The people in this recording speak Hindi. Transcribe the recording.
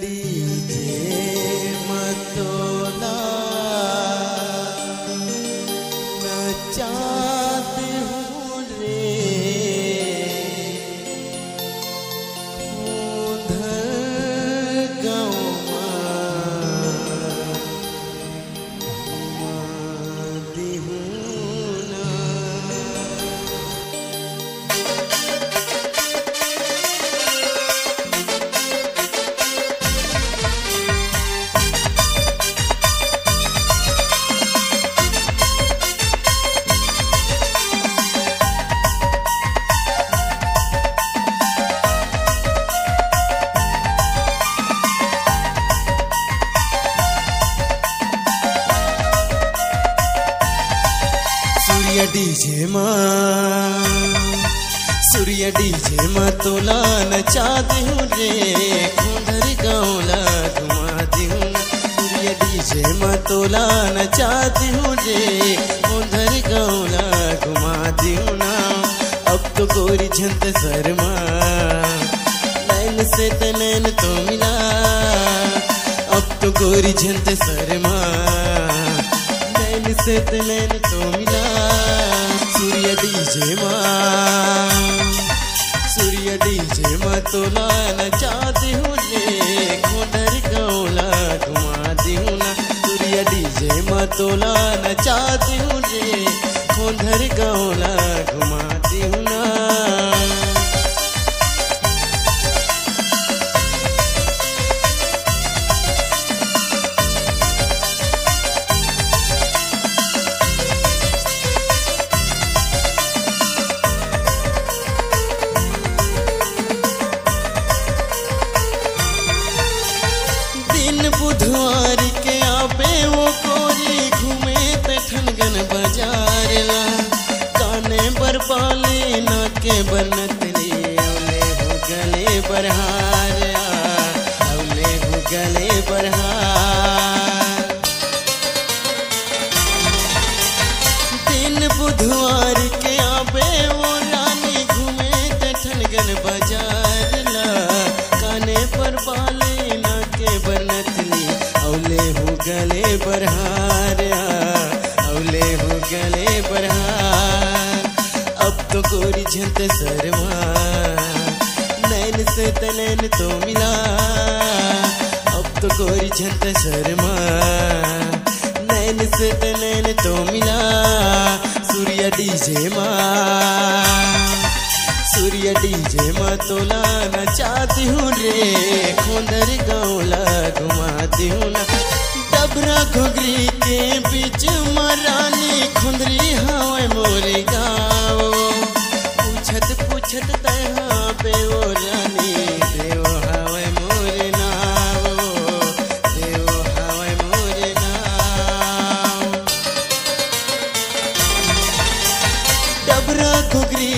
डीजे मतोला नचाते सूर्य डीजे माँ। सूर्य डीजे माँ तोला नचाती हूँ रे। खुंदर गौला घुमाती हूँ सूर्य डीजे माँ तोला नचाती हूँ रे। खुंदर गौला घुमाती हूँ ना। अब तो गोरी झंत शर्मा। नैन से त नैन तो मिला। अब तो गोरी झंत शर्मा। नैन से त नैन तो मिला। सूर्य डीजे माँ। सूर्य डीजे माँ तोला नचाती हूँ रे खोदर गौला घुमाती हूँ ना सूर्य डीजे माँ के बनतली औले हो गले बरहार औले हो गले बरहार दिन बुधवार के आबे वो रानी घूमे ते ठनगन बाज़ार ला, काने पर बाले ना के बनतली औले हो गले बरहार तो गोरी झंत शर्मा। नैन से तनैन तो मिला। अब तो गोरी झंत शर्मा। नैन से तनैन तो मिला। सूर्य डीजे माँ। सूर्य डीजे माँ तोला नचाती हूँ रे। खोंदर गौला घुमाती हूँ ना। डबरा घुगरी के बीच मरानी खुंदरी हवा मोरे डबरा घुगरी